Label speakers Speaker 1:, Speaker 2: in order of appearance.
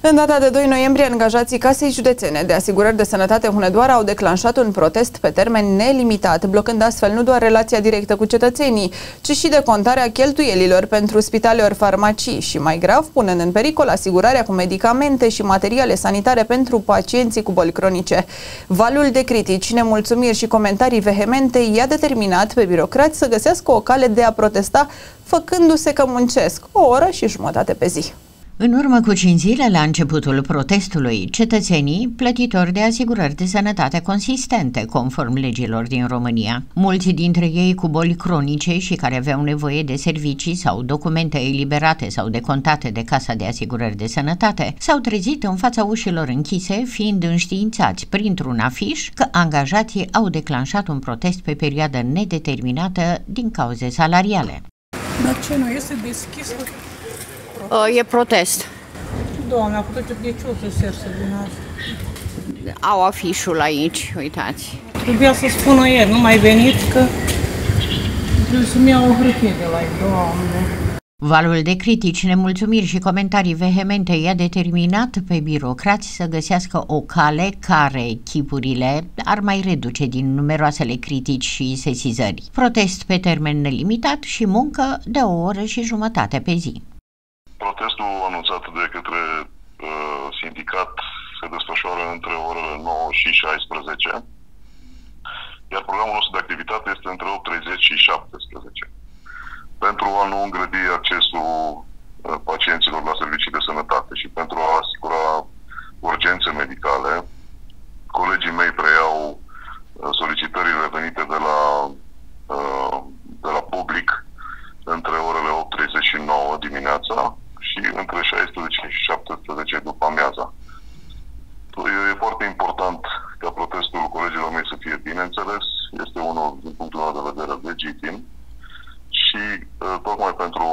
Speaker 1: În data de 2 noiembrie, angajații Casei Județene de Asigurări de Sănătate Hunedoara au declanșat un protest pe termen nelimitat, blocând astfel nu doar relația directă cu cetățenii, ci și decontarea cheltuielilor pentru spitale ori farmacii și, mai grav, punând în pericol asigurarea cu medicamente și materiale sanitare pentru pacienții cu boli cronice. Valul de critici, nemulțumiri și comentarii vehemente i-a determinat pe birocrați să găsească o cale de a protesta, făcându-se că muncesc o oră și jumătate pe zi.
Speaker 2: În urmă cu cinci zile, la începutul protestului, cetățenii, plătitori de asigurări de sănătate consistente, conform legilor din România, mulți dintre ei cu boli cronice și care aveau nevoie de servicii sau documente eliberate sau decontate de Casa de Asigurări de Sănătate, s-au trezit în fața ușilor închise, fiind înștiințați printr-un afiș că angajații au declanșat un protest pe perioadă nedeterminată din cauze salariale.
Speaker 3: Dar ce nu este deschis?
Speaker 4: Uh, e protest.
Speaker 3: Doamne, a putut de ce o să serse din asta?
Speaker 4: Au afișul aici, uitați.
Speaker 3: Trebuia să spună el, nu mai venit că trebuie să-mi iau o hârtie de la el, Doamne.
Speaker 2: Valul de critici, nemulțumiri și comentarii vehemente i-a determinat pe birocrați să găsească o cale care chipurile ar mai reduce din numeroasele critici și sesizări. Protest pe termen nelimitat și muncă de o oră și jumătate pe zi.
Speaker 5: Protestul anunțat de către uh, sindicat se desfășoară între orele 9 și 16, iar programul nostru de activitate este între 8.30 și 17. Pentru a nu îngrădi accesul uh, pacienților la servicii de sănătate și pentru 16 și 17 după amiaza. Păi, e foarte important ca protestul colegilor mei să fie bineînțeles, este unul din punctul meu de vedere legitim și uh, tocmai pentru